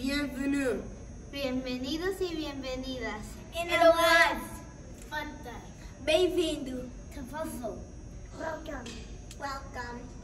Bienvenue. Bienvenidos y bienvenidas. Enamorados. Fantástico. Bem-vindo. Tafazul. Welcome. Welcome.